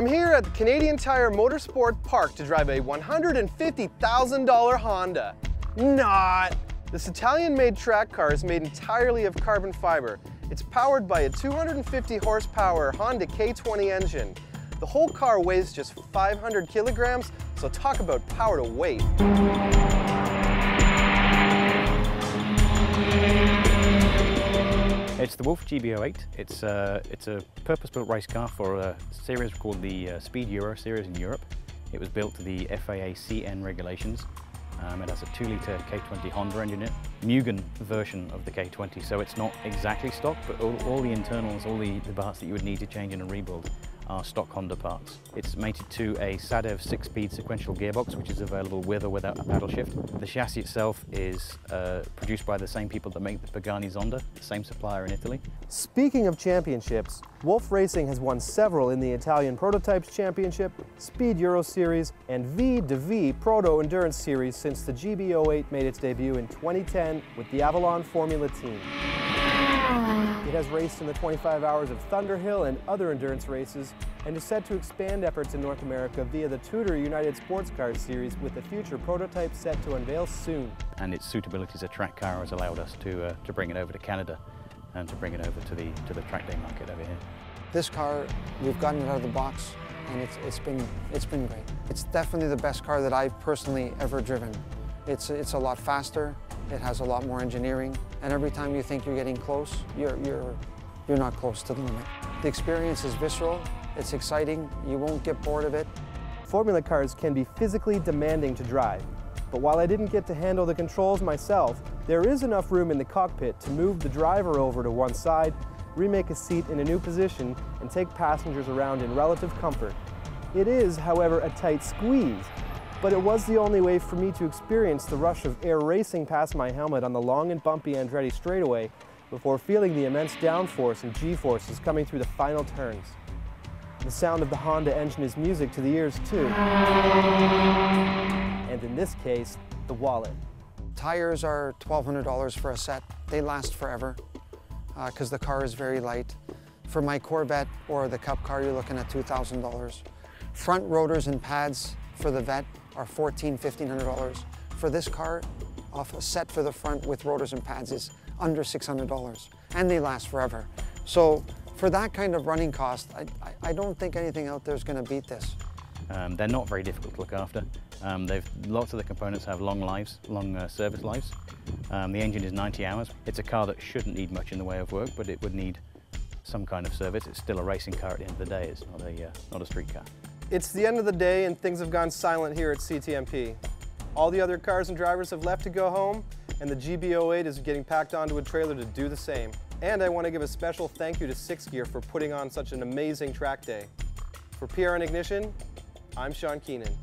I'm here at the Canadian Tire Motorsport Park to drive a $150,000 Honda. Not! This Italian-made track car is made entirely of carbon fiber. It's powered by a 250 horsepower Honda K20 engine. The whole car weighs just 500 kilograms, so talk about power to weight. It's the Wolf GB08. It's, uh, it's a purpose-built race car for a series called the uh, Speed Euro series in Europe. It was built to the FIA CN regulations. Um, it has a 2-litre K20 Honda engine in it, Mugen version of the K20, so it's not exactly stock, but all, all the internals, all the, the parts that you would need to change in a rebuild are stock Honda parts. It's mated to a SADEV six-speed sequential gearbox, which is available with or without a paddle shift. The chassis itself is uh, produced by the same people that make the Pagani Zonda, the same supplier in Italy. Speaking of championships, Wolf Racing has won several in the Italian Prototypes Championship, Speed Euro Series, and V de V Proto Endurance Series since the GB08 made its debut in 2010 with the Avelon Formula team. It has raced in the 25 Hours of Thunderhill and other endurance races, and is set to expand efforts in North America via the Tudor United Sports Car series with the future prototype set to unveil soon. And its suitability as a track car has allowed us to, uh, to bring it over to Canada and to bring it over to the, to the track day market over here. This car, we've gotten it out of the box and it's, it's, been, it's been great. It's definitely the best car that I've personally ever driven. It's, it's a lot faster, it has a lot more engineering, and every time you think you're getting close, you're, you're, you're not close to the limit. The experience is visceral, it's exciting, you won't get bored of it. Formula cars can be physically demanding to drive, but while I didn't get to handle the controls myself, there is enough room in the cockpit to move the driver over to one side, remake a seat in a new position, and take passengers around in relative comfort. It is, however, a tight squeeze, but it was the only way for me to experience the rush of air racing past my helmet on the long and bumpy Andretti straightaway before feeling the immense downforce and g-forces coming through the final turns. The sound of the Honda engine is music to the ears too. And in this case, the wallet. Tires are $1,200 for a set. They last forever because uh, the car is very light. For my Corvette or the Cup car, you're looking at $2,000. Front rotors and pads for the Vette are $1,400, $1,500. For this car, off a set for the front with rotors and pads is under $600 and they last forever. So for that kind of running cost, I, I, I don't think anything out there is going to beat this. Um, they're not very difficult to look after. Um, they've, lots of the components have long lives, long uh, service lives. Um, the engine is 90 hours. It's a car that shouldn't need much in the way of work, but it would need some kind of service. It's still a racing car at the end of the day. It's not a, uh, not a street car. It's the end of the day and things have gone silent here at CTMP. All the other cars and drivers have left to go home and the GB08 is getting packed onto a trailer to do the same. And I want to give a special thank you to Six Gear for putting on such an amazing track day. For PRN Ignition, I'm Shaun Keenan.